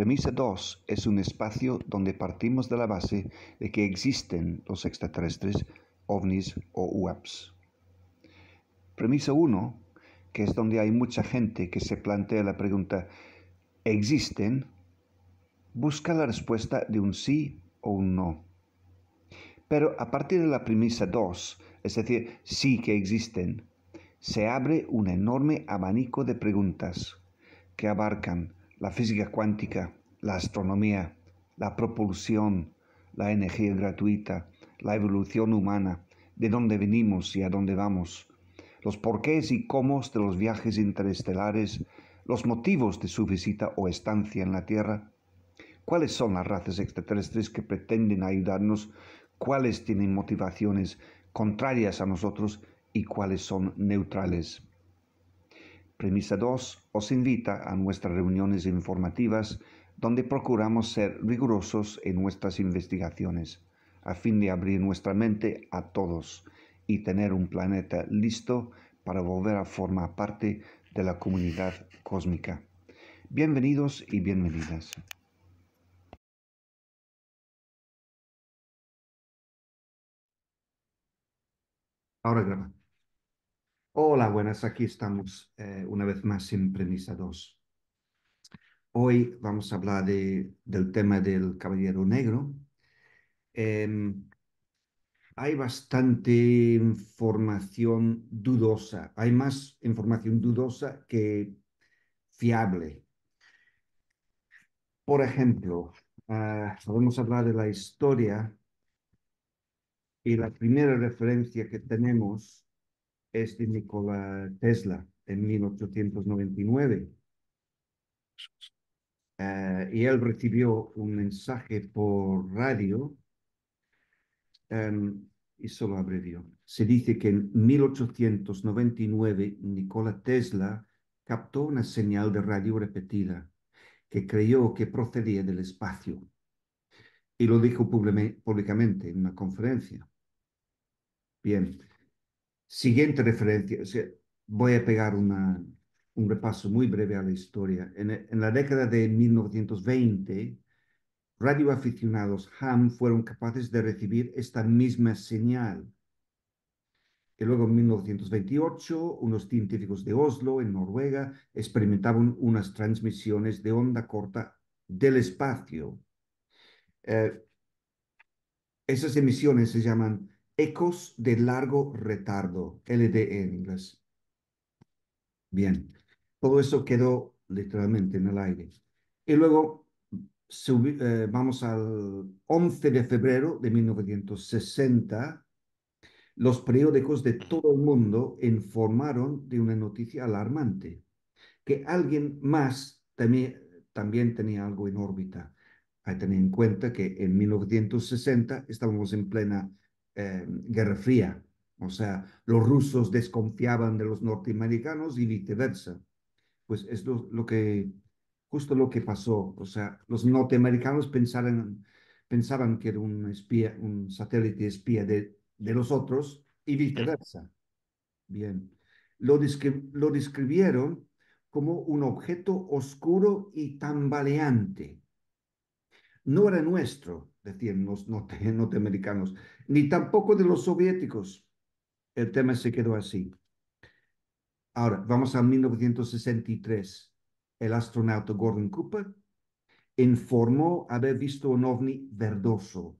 Premisa 2 es un espacio donde partimos de la base de que existen los extraterrestres, ovnis o UAPs. Premisa 1, que es donde hay mucha gente que se plantea la pregunta ¿existen? busca la respuesta de un sí o un no. Pero a partir de la premisa 2, es decir, sí que existen, se abre un enorme abanico de preguntas que abarcan la física cuántica, la astronomía, la propulsión, la energía gratuita, la evolución humana, de dónde venimos y a dónde vamos, los porqués y cómo de los viajes interestelares, los motivos de su visita o estancia en la Tierra, cuáles son las razas extraterrestres que pretenden ayudarnos, cuáles tienen motivaciones contrarias a nosotros y cuáles son neutrales. Premisa 2 os invita a nuestras reuniones informativas donde procuramos ser rigurosos en nuestras investigaciones, a fin de abrir nuestra mente a todos y tener un planeta listo para volver a formar parte de la comunidad cósmica. Bienvenidos y bienvenidas. Ahora graba. Hola, buenas, aquí estamos eh, una vez más en Premisa 2. Hoy vamos a hablar de, del tema del Caballero Negro. Em, hay bastante información dudosa, hay más información dudosa que fiable. Por ejemplo, uh, hablar de la historia y la primera referencia que tenemos es de Nikola Tesla en 1899. Eh, y él recibió un mensaje por radio um, y solo abrevió. Se dice que en 1899 Nikola Tesla captó una señal de radio repetida que creyó que procedía del espacio y lo dijo públicamente en una conferencia. Bien, Siguiente referencia, voy a pegar una, un repaso muy breve a la historia. En, en la década de 1920, radioaficionados ham fueron capaces de recibir esta misma señal. Y luego en 1928, unos científicos de Oslo, en Noruega, experimentaban unas transmisiones de onda corta del espacio. Eh, esas emisiones se llaman ecos de largo retardo, LDE en inglés. Bien, todo eso quedó literalmente en el aire. Y luego eh, vamos al 11 de febrero de 1960, los periódicos de todo el mundo informaron de una noticia alarmante, que alguien más también, también tenía algo en órbita. Hay que tener en cuenta que en 1960 estábamos en plena eh, Guerra Fría. O sea, los rusos desconfiaban de los norteamericanos y viceversa. Pues es lo, que, justo lo que pasó. O sea, los norteamericanos pensaban, pensaban que era un espía, un satélite espía de, de los otros y viceversa. Bien. Lo, lo describieron como un objeto oscuro y tambaleante. No era nuestro, decían los norteamericanos, ni tampoco de los soviéticos. El tema se quedó así. Ahora, vamos a 1963. El astronauta Gordon Cooper informó haber visto un ovni verdoso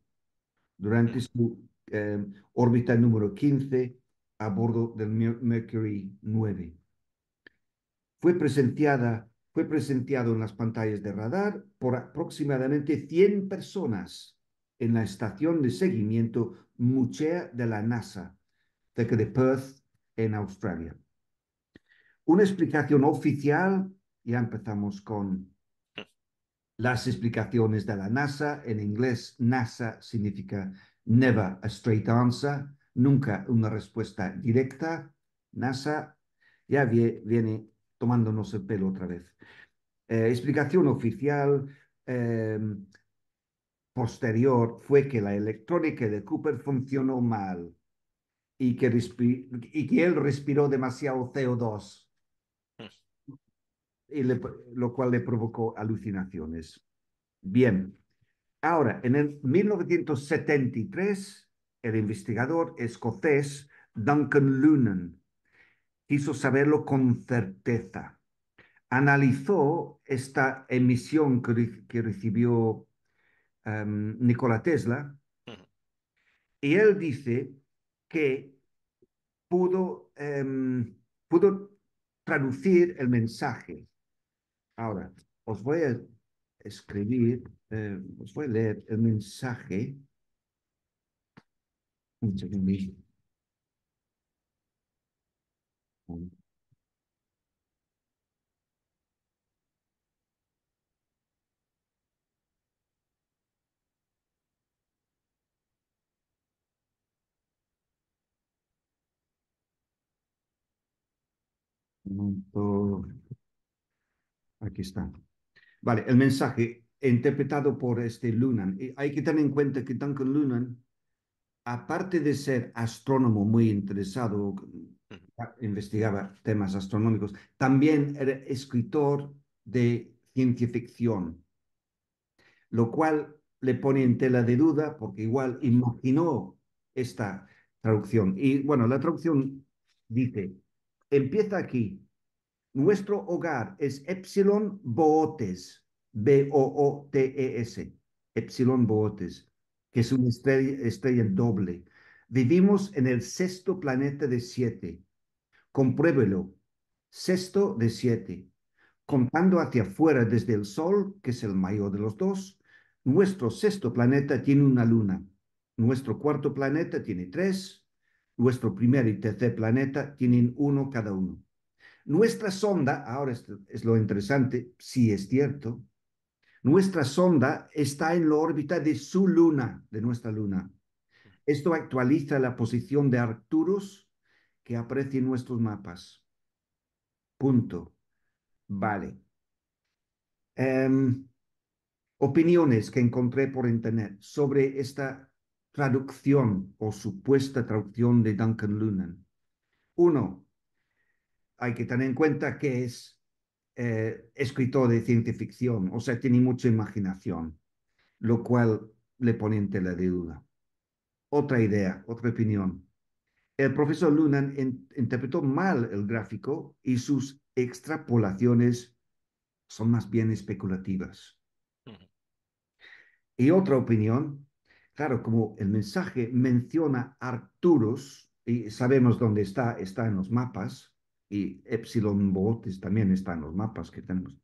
durante su eh, órbita número 15 a bordo del Mercury 9. Fue presenciada fue presenciado en las pantallas de radar por aproximadamente 100 personas en la estación de seguimiento Muchea de la NASA, cerca de Perth, en Australia. Una explicación oficial, ya empezamos con las explicaciones de la NASA. En inglés, NASA significa never a straight answer, nunca una respuesta directa. NASA ya viene tomándonos el pelo otra vez. Eh, explicación oficial em, posterior fue que la electrónica de Cooper funcionó mal y que, y que él respiró demasiado CO2, y lo cual le provocó alucinaciones. Bien. Ahora, en el 1973, el investigador escocés Duncan Lunan quiso saberlo con certeza. Analizó esta emisión que, que recibió um, Nikola Tesla y él dice que pudo, um, pudo traducir el mensaje. Ahora, os voy a escribir, eh, os voy a leer el mensaje. Un segundito. Aquí está. Vale, el mensaje interpretado por este Lunan. Hay que tener en cuenta que Duncan Lunan, aparte de ser astrónomo muy interesado, investigaba temas astronómicos, también era escritor de ciencia ficción, lo cual le pone en tela de duda porque igual imaginó esta traducción. Y bueno, la traducción dice, empieza aquí, nuestro hogar es Epsilon Bootes, B-O-O-T-E-S, Epsilon Bootes, que es una estrella, estrella doble. Vivimos en el sexto planeta de siete. Compruébelo. Sexto de siete. Contando hacia afuera desde el Sol, que es el mayor de los dos, nuestro sexto planeta tiene una luna. Nuestro cuarto planeta tiene tres. Nuestro primer y tercer planeta tienen uno cada uno. Nuestra sonda, ahora es lo interesante, si es cierto, nuestra sonda está en la órbita de su luna, de nuestra luna. Esto actualiza la posición de Arcturus que aparece en nuestros mapas. Punto. Vale. Um, opiniones que encontré por internet sobre esta traducción o supuesta traducción de Duncan Lunan. Uno, hay que tener en cuenta que es eh, escritor de ciencia ficción, o sea, tiene mucha imaginación, lo cual le pone en tela de duda. Otra idea, otra opinión. El profesor Lunan interpretó mal el gráfico y sus extrapolaciones son más bien especulativas. Y otra opinión, claro, como el mensaje menciona Arcturus, y sabemos dónde está, está en los mapas, y Epsilon Bootes también está en los mapas que tenemos.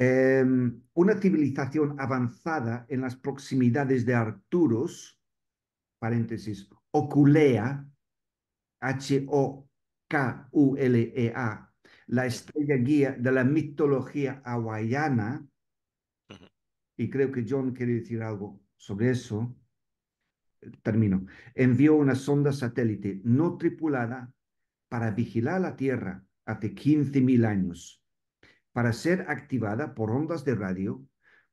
Em, una civilización avanzada en las proximidades de Arcturus, paréntesis, Oculea, H-O-K-U-L-E-A, la estrella guía de la mitología hawaiana, y creo que John quiere decir algo sobre eso. Termino. Envió una sonda satélite no tripulada para vigilar la Tierra hace 15.000 años, para ser activada por ondas de radio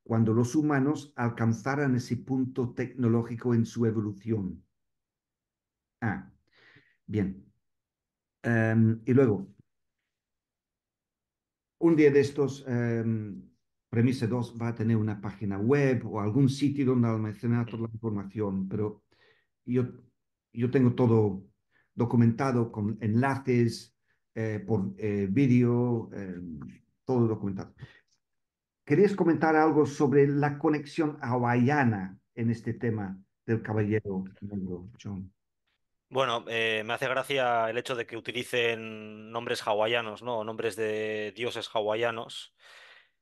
cuando los humanos alcanzaran ese punto tecnológico en su evolución. Ah, bien. Em, y luego, un día de estos, um, Premisa 2 va a tener una página web o algún sitio donde almacenar toda la información, pero yo, yo tengo todo documentado con enlaces eh, por eh, vídeo, eh, todo documentado. ¿Querías comentar algo sobre la conexión hawaiana en este tema del caballero negro, John? Bueno, me hace gracia el hecho de que utilicen nombres hawaianos, ¿no? Nombres de dioses hawaianos.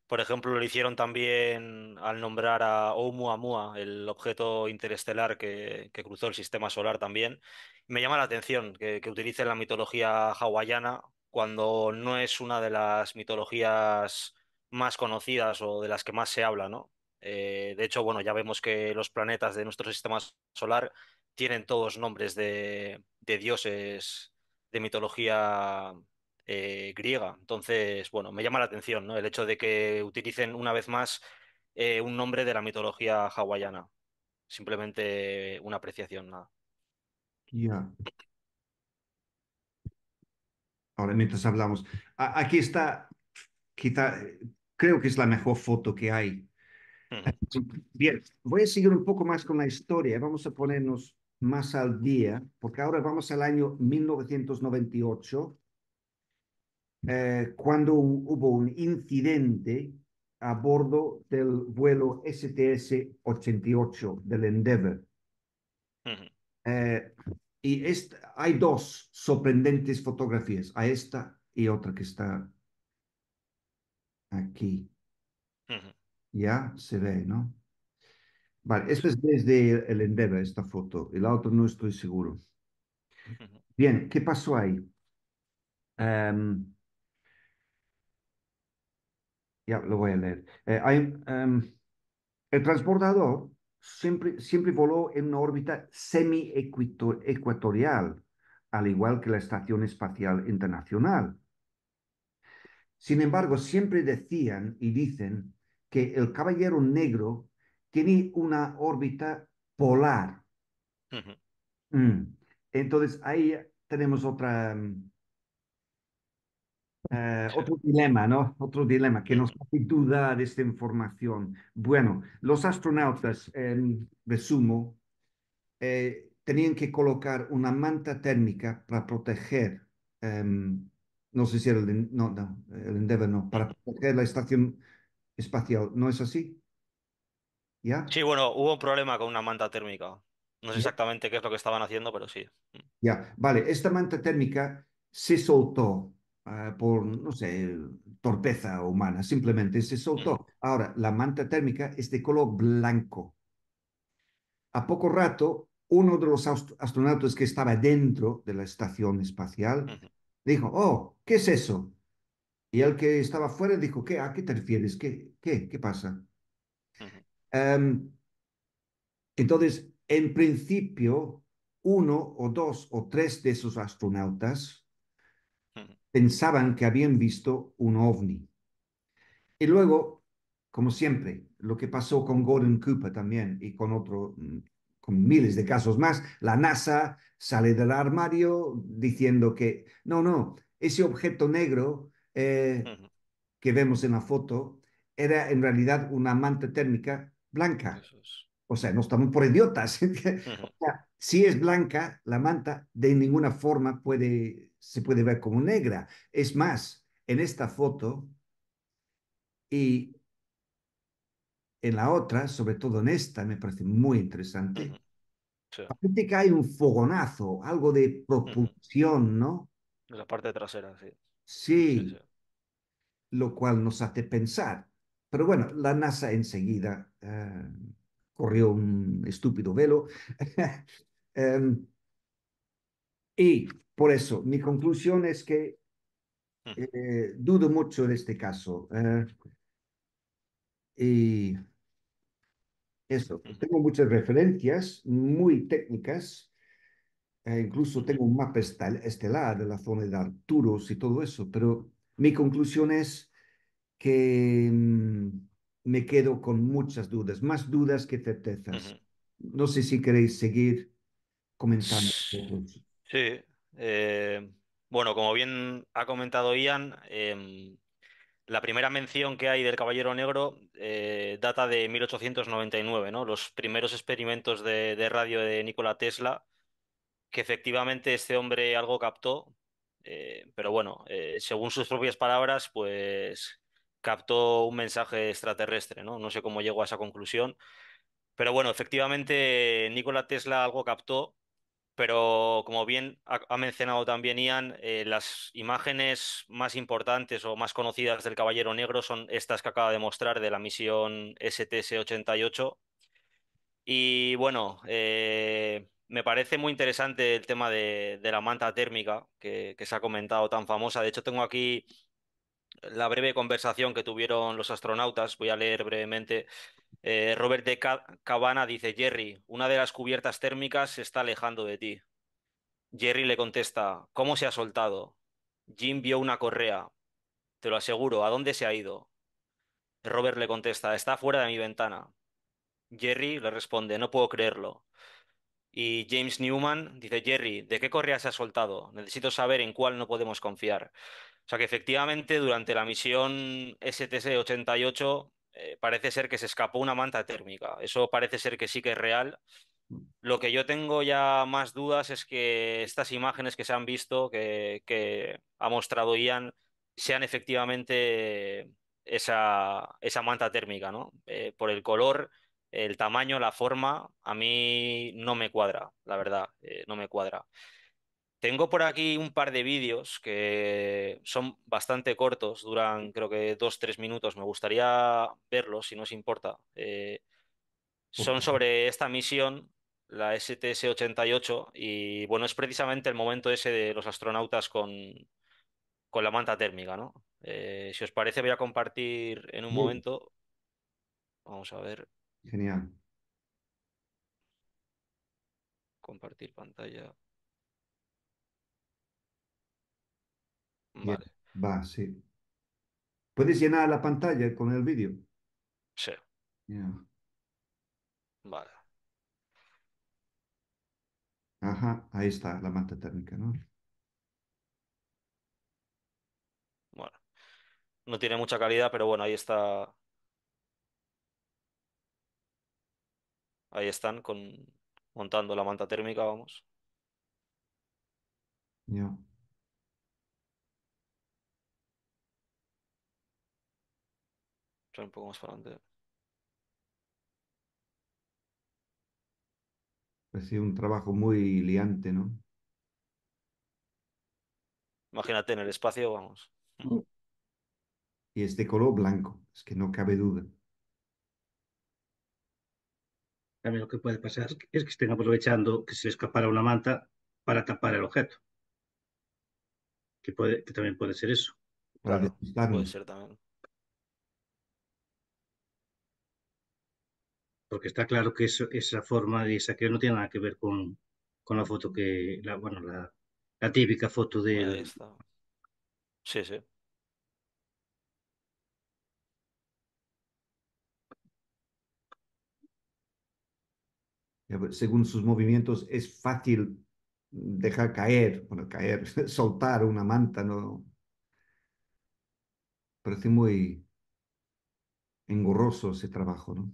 Por ejemplo, lo hicieron también al nombrar a Oumuamua, el objeto interestelar que, cruzó el sistema solar también. Me llama la atención que, que utilicen la mitología hawaiana cuando no es una de las mitologías más conocidas o de las que más se habla, ¿no? Eh, de hecho, bueno, ya vemos que los planetas de nuestro sistema solar tienen todos nombres de, de dioses de mitología eh, griega. Entonces, bueno, me llama la atención ¿no? el hecho de que utilicen una vez más eh, un nombre de la mitología hawaiana. Simplemente una apreciación, nada. Ya. Ahora, mientras hablamos, aquí está, quizá, creo que es la mejor foto que hay Bien, voy a seguir un poco más con la historia. Vamos a ponernos más al día, porque ahora vamos al año 1998, eh, cuando hubo un incidente a bordo del vuelo STS-88 del Endeavour. Eh, y esta- hay dos sorprendentes fotografías, a esta y otra que está aquí. Ya se ve, ¿no? Vale, esta es desde el Endeavour, esta foto, y la otra no estoy seguro. Bien, ¿qué pasó ahí? Em, ya lo voy a leer. Eh, hay, em, el transbordador siempre, siempre voló en una órbita semi-ecuatorial, al igual que la Estación Espacial Internacional. Sin embargo, siempre decían y dicen que el Caballero Negro tiene una órbita polar. ujú, Mm. Entonces, ahí tenemos otra, mm, eh, otro dilema, ¿no? Otro dilema que nos hace dudar de esta información. Bueno, los astronautas, en resumo, eh, tenían que colocar una manta térmica para proteger, em, no sé si era el, no, no, el Endeavour no, para proteger la estación espacial. ¿No es así? ¿Ya? Sí, bueno, hubo un problema con una manta térmica. No sé exactamente qué es lo que estaban haciendo, pero sí. Ya, vale, esta manta térmica se soltó ah, por, no sé, torpeza humana, simplemente se soltó. Ahora, la manta térmica es de color blanco. A poco rato, uno de los ast- astronautas que estaba dentro de la estación espacial dijo, oh, ¿qué es eso? Y el que estaba fuera dijo, ¿qué? ¿A qué te refieres? ¿Qué? ¿Qué? ¿Qué pasa? Em, entonces, en principio, uno o dos o tres de esos astronautas pensaban que habían visto un ovni. Y luego, como siempre, lo que pasó con Gordon Cooper también y con otro, mm, con miles de casos más, la NASA sale del armario diciendo que no, no, ese objeto negro eh, que vemos en la foto era en realidad una manta térmica blanca. O sea, no estamos por idiotas. O sea, si es blanca, la manta de ninguna forma puede, se puede ver como negra. Es más, en esta foto y en la otra, sobre todo en esta, me parece muy interesante, Sí. parece que hay un fogonazo, algo de propulsión, ¿no? La parte trasera, sí. Sí, sí. Sí, lo cual nos hace pensar. Pero bueno, la NASA enseguida eh, corrió un estúpido velo. Em, y por eso, mi conclusión es que Ujú, eh, dudo mucho de este caso. eh, y eso, ujú, tengo muchas referencias muy técnicas Eh, incluso tengo un mapa estel- estelar de la zona de Arcturus y todo eso, pero mi conclusión es que mm, me quedo con muchas dudas, más dudas que certezas. No sé si queréis seguir comentando. Sí. eh, bueno, como bien ha comentado Ian, em, la primera mención que hay del Caballero Negro eh, data de 1899, ¿no? Los primeros experimentos de, de radio de Nikola Tesla, que efectivamente este hombre algo captó, eh, pero bueno, según sus propias palabras, pues captó un mensaje extraterrestre, ¿no? No sé cómo llegó a esa conclusión. Pero bueno, efectivamente Nikola Tesla algo captó, pero como bien ha, mencionado también Ian, eh, las imágenes más importantes o más conocidas del Caballero Negro son estas que acaba de mostrar de la misión STS-88. Y bueno, eh, me parece muy interesante el tema de, la manta térmica que se ha comentado tan famosa. De hecho, tengo aquí la breve conversación que tuvieron los astronautas. Voy a leer brevemente. Eh, Robert de Ca- Cabana dice, Jerry, una de las cubiertas térmicas se está alejando de ti. Jerry le contesta, ¿cómo se ha soltado? Jim vio una correa, te lo aseguro, ¿a dónde se ha ido? Robert le contesta, está fuera de mi ventana. Jerry le responde, no puedo creerlo. Y James Newman dice, Jerry, ¿de qué correa se ha soltado? Necesito saber en cuál no podemos confiar. O sea que efectivamente durante la misión STS-88 eh, parece ser que se escapó una manta térmica. Eso parece ser que sí que es real. Lo que yo tengo ya más dudas es que estas imágenes que se han visto, que, que ha mostrado Ian, sean efectivamente esa, esa manta térmica, ¿no? Eh, por el color, el tamaño, la forma, a mí no me cuadra, la verdad, eh, no me cuadra. Tengo por aquí un par de vídeos que son bastante cortos, duran creo que dos, tres minutos. Me gustaría verlos, si no os importa. Eh, son sobre esta misión, la STS-88, y bueno, es precisamente el momento ese de los astronautas con, con la manta térmica, ¿no? Eh, si os parece, voy a compartir en un momento. Vamos a ver, genial. compartir pantalla. Bien, Vale, va, sí. ¿Puedes llenar la pantalla con el vídeo? sí, Ya. vale. Ajá, ahí está la manta térmica, ¿no? Bueno, no tiene mucha calidad, pero bueno, ahí está. Ahí están con, montando la manta térmica, vamos. Ya. Trae un poco más para adelante. Ha sido un trabajo muy liante, ¿no? Imagínate en el espacio, vamos. Y es de color blanco, es que no cabe duda. También lo que puede pasar es que estén aprovechando que se escapara una manta para tapar el objeto. Que, puede, que también puede ser eso. Para Claro, despistarnos. puede ser también. Porque está claro que eso, esa forma de saqueo no tiene nada que ver con, con la foto que, la, bueno, la, la típica foto está. Sí, sí. Pues, Según sus movimientos es fácil dejar caer, bueno, caer, soltar una manta, ¿no? Parece muy engorroso ese trabajo, ¿no?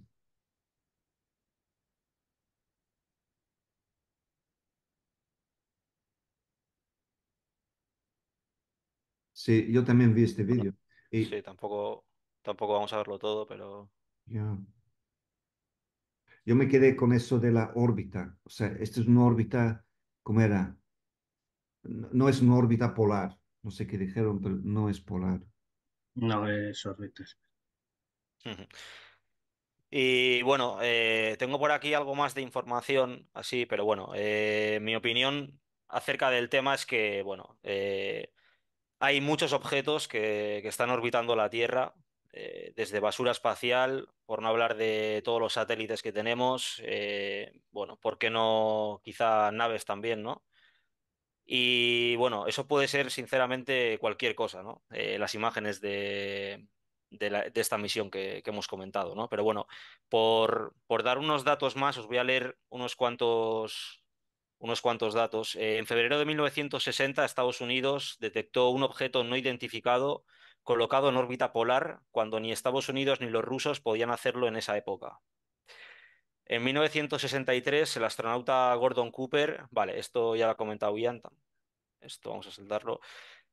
Sí, yo también vi este vídeo. Y Sí, tampoco, tampoco vamos a verlo todo, pero ya, yo me quedé con eso de la órbita. O sea, esta es una órbita, ¿cómo era? No, no es una órbita polar. No sé qué dijeron, pero no es polar. No, es órbitas. Ujú. Y bueno, eh, tengo por aquí algo más de información, así, pero bueno, eh, mi opinión acerca del tema es que, bueno, eh, hay muchos objetos que, están orbitando la Tierra, eh, desde basura espacial, por no hablar de todos los satélites que tenemos, eh, bueno, ¿por qué no quizá naves también, ¿no? Y bueno, eso puede ser sinceramente cualquier cosa, ¿no? Eh, las imágenes de, de esta misión que, que hemos comentado, ¿no? Pero bueno, por, por dar unos datos más, os voy a leer unos cuantos, unos cuantos datos. Eh, en febrero de 1960, Estados Unidos detectó un objeto no identificado colocado en órbita polar cuando ni Estados Unidos ni los rusos podían hacerlo en esa época. En 1963, el astronauta Gordon Cooper, vale, esto ya lo ha comentado Ian, esto vamos a saltarlo.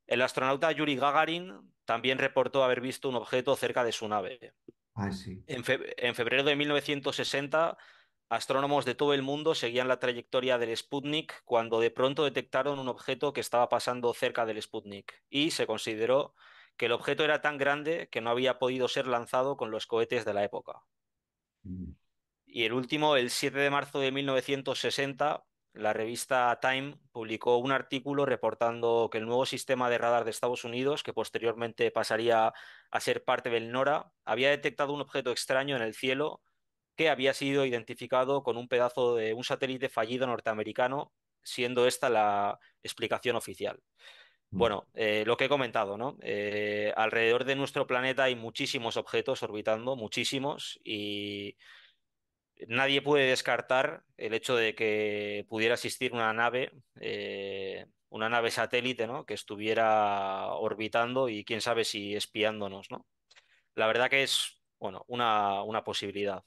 El astronauta Yuri Gagarin también reportó haber visto un objeto cerca de su nave. Ah, sí. En, fe- en febrero de 1960, astrónomos de todo el mundo seguían la trayectoria del Sputnik cuando de pronto detectaron un objeto que estaba pasando cerca del Sputnik y se consideró que el objeto era tan grande que no había podido ser lanzado con los cohetes de la época. Mm, Y el último, el 7 de marzo de 1960, la revista Time publicó un artículo reportando que el nuevo sistema de radar de Estados Unidos, que posteriormente pasaría a ser parte del NORA, había detectado un objeto extraño en el cielo que había sido identificado con un pedazo de un satélite fallido norteamericano, siendo esta la explicación oficial. mm. Bueno, eh, lo que he comentado, ¿no? Eh, alrededor de nuestro planeta hay muchísimos objetos orbitando, muchísimos, y nadie puede descartar el hecho de que pudiera existir una nave, eh, una nave satélite, ¿no? Que estuviera orbitando y quién sabe si espiándonos, ¿no? La verdad que es bueno, una, una posibilidad.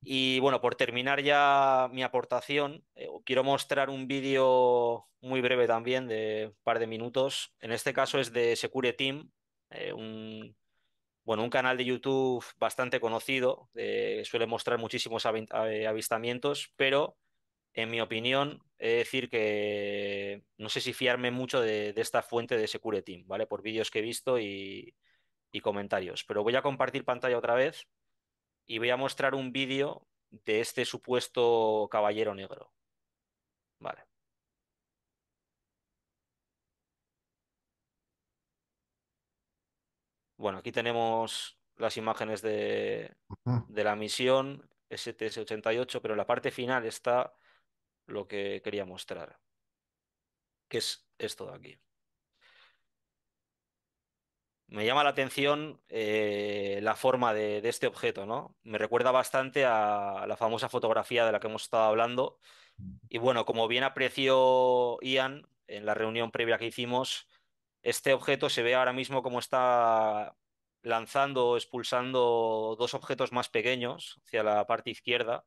Y bueno, por terminar ya mi aportación, eh, quiero mostrar un vídeo muy breve también de un par de minutos. En este caso es de Secure Team, eh, un, bueno, un canal de YouTube bastante conocido, eh, suele mostrar muchísimos avistamientos, pero en mi opinión, he de decir que no sé si fiarme mucho de, esta fuente de Secure Team, ¿vale? Por vídeos que he visto y comentarios. Pero voy a compartir pantalla otra vez y voy a mostrar un vídeo de este supuesto caballero negro. Vale. Bueno, aquí tenemos las imágenes de, de la misión STS-88, pero en la parte final está lo que quería mostrar, que es esto de aquí. Me llama la atención eh, la forma de, este objeto, ¿no? Me recuerda bastante a la famosa fotografía de la que hemos estado hablando. Y bueno, como bien apreció Ian en la reunión previa que hicimos, este objeto se ve ahora mismo como está lanzando o expulsando dos objetos más pequeños hacia la parte izquierda.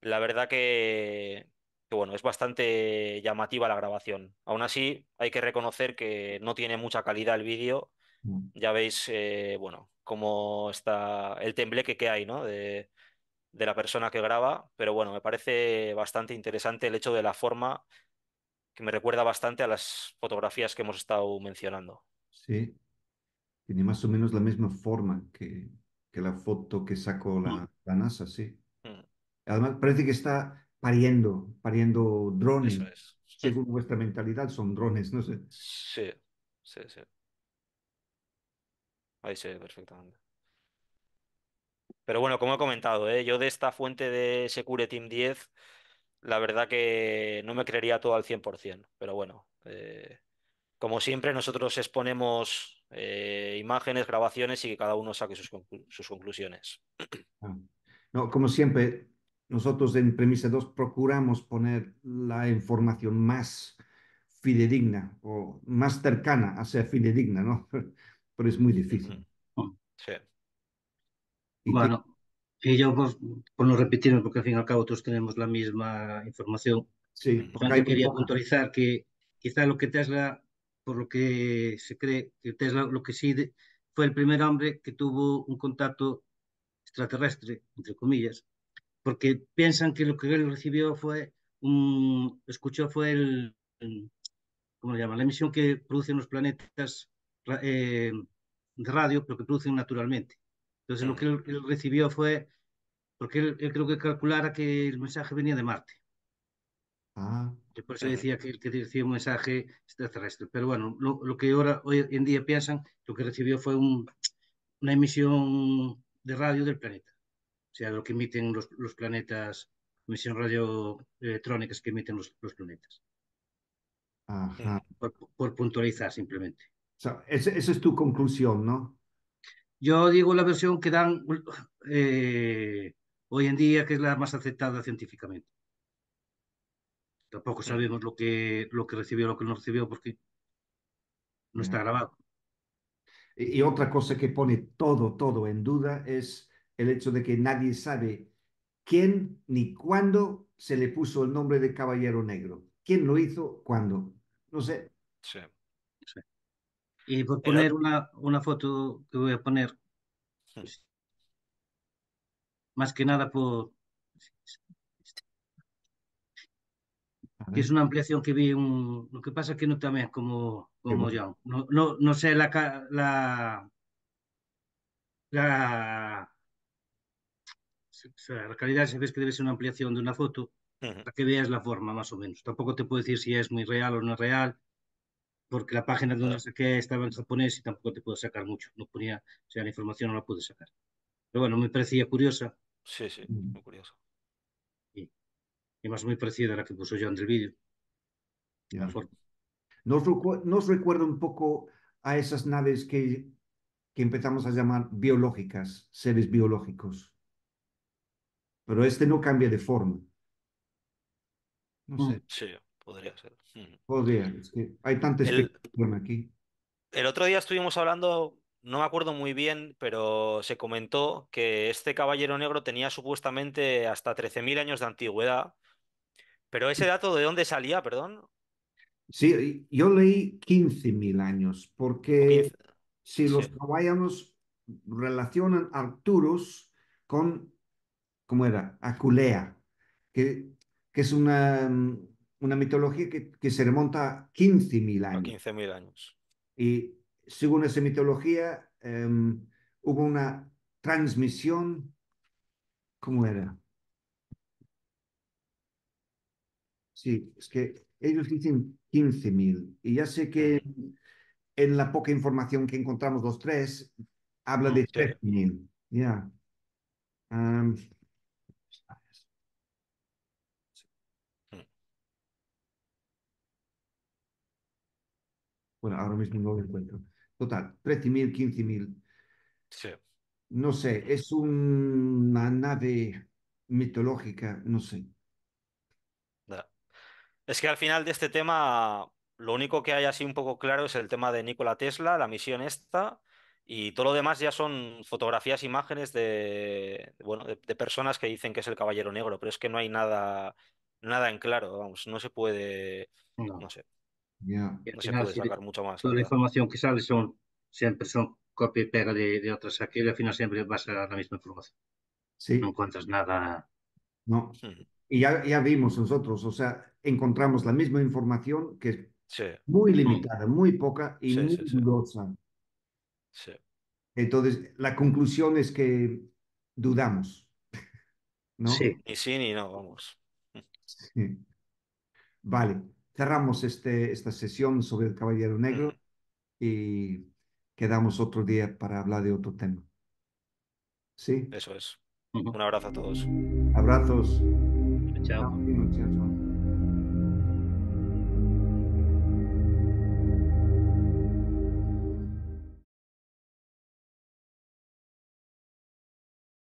La verdad que, que bueno, es bastante llamativa la grabación. Aún así, hay que reconocer que no tiene mucha calidad el vídeo. Mm. Ya veis, eh, bueno, cómo está el tembleque que hay, ¿no? De, de la persona que graba, pero bueno, me parece bastante interesante el hecho de la forma que me recuerda bastante a las fotografías que hemos estado mencionando. Sí, tiene más o menos la misma forma que, que la foto que sacó la, Mm. la NASA, sí. Mm, Además, parece que está pariendo, pariendo drones. Eso es. Según vuestra mentalidad, son drones, no sé. Sí, sí, sí. Ahí se ve perfectamente. Pero bueno, como he comentado, ¿eh? yo de esta fuente de Secure Team 10, la verdad que no me creería todo al 100%. Pero bueno, eh, como siempre, nosotros exponemos eh, imágenes, grabaciones y que cada uno saque sus, conclu- sus conclusiones. Ah. No, como siempre, nosotros en Premisa 2 procuramos poner la información más fidedigna o más cercana a ser fidedigna, ¿no? Pero es muy difícil. Sí. Y Bueno, y yo por, por no repetirme, porque al fin y al cabo todos tenemos la misma información, sí, hay quería puntualizar que quizá lo que Tesla, por lo que se cree, que Tesla lo que sí de- fue el primer hombre que tuvo un contacto extraterrestre, entre comillas, porque piensan que lo que él recibió fue un, escuchó fue el, ¿cómo le llaman? La emisión que producen los planetas eh, de radio, pero que producen naturalmente. Entonces lo que él, él recibió fue, porque él, él creo que calculara que el mensaje venía de Marte. Ah, Y por eso decía que él que recibió un mensaje extraterrestre. Pero bueno, lo, lo que ahora, hoy en día piensan, lo que recibió fue un- una emisión de radio del planeta. O sea, lo que emiten los, los planetas, emisión radioelectrónicas que emiten los, los planetas. ajá. Por, por puntualizar simplemente. O sea, esa, esa es tu conclusión, ¿no? Yo digo la versión que dan eh, hoy en día, que es la más aceptada científicamente. Tampoco sabemos lo que, lo que recibió, lo que no recibió, porque no está Ya. grabado. Y, y otra cosa que pone todo, todo en duda es el hecho de que nadie sabe quién ni cuándo se le puso el nombre de Caballero Negro. ¿Quién lo hizo? ¿Cuándo? No sé. Sí. Y por poner una, una foto que voy a poner, más que nada por que es una ampliación que vi un, lo que pasa es que no también como, como bueno. yo. No, no, no sé la, la, la, o sea, la calidad, si ves que debe ser una ampliación de una foto, para que veas la forma más o menos. Tampoco te puedo decir si es muy real o no es real, porque la página donde la saqué estaba en japonés y tampoco te puedo sacar mucho. No ponía, o sea, la información no la pude sacar. Pero bueno, me parecía curiosa Sí, sí, Mm. muy curioso. y, y más muy parecida a la que puso John del vídeo. Ya. La forma. Nos, recu- nos recuerda un poco a esas naves que, que empezamos a llamar biológicas, seres biológicos. Pero este no cambia de forma. No Mm. sé, Sí, podría ser. Podría, es que hay tanta El, especulación aquí. el otro día estuvimos hablando no me acuerdo muy bien, pero se comentó que este caballero negro tenía supuestamente hasta 13.000 años de antigüedad. Pero ese dato, ¿de dónde salía, perdón? Sí, yo leí 15.000 años, porque 15. si los Sí, hawaianos relacionan Arcturus con, ¿cómo era? Aculea, que, que es una, mm, una mitología que, que se remonta a 15.000 a años. 15.000 años. Y según esa mitología, em, hubo una transmisión, ¿cómo era? Sí, es que ellos dicen 15.000 y ya sé que en la poca información que encontramos los tres, habla Mm, de Sí. 13.000. Ya. Bueno, ahora mismo no lo encuentro. Total, 13.000, 15.000. Sí. No sé, es una nave mitológica, no sé. Es que al final de este tema, lo único que hay así un poco claro es el tema de Nikola Tesla, la misión esta, y todo lo demás ya son fotografías, imágenes de, bueno, de, de personas que dicen que es el Caballero Negro, pero es que no hay nada, nada en claro, vamos, no se puede, No. no sé, Ya. Y al no se puede si sacar mucho más, toda la verdad. información que sale son, siempre son copia y pega de, de otras aquí, y al final siempre vas a la misma información. No Sí, encuentras nada. no. Ujú. Y ya, ya vimos nosotros, o sea, encontramos la misma información que es Sí, muy Mm, limitada, muy poca y sí, muy sí, sí, dudosa. sí. Entonces, la conclusión es que dudamos, ¿no? Sí. Ni sí ni no, vamos. Sí. Vale, cerramos este, esta sesión sobre el Caballero. Negro y quedamos otro día para hablar de otro tema. ¿Sí? Eso es. Un abrazo a todos. Abrazos. Chao. Chao, chao, chao.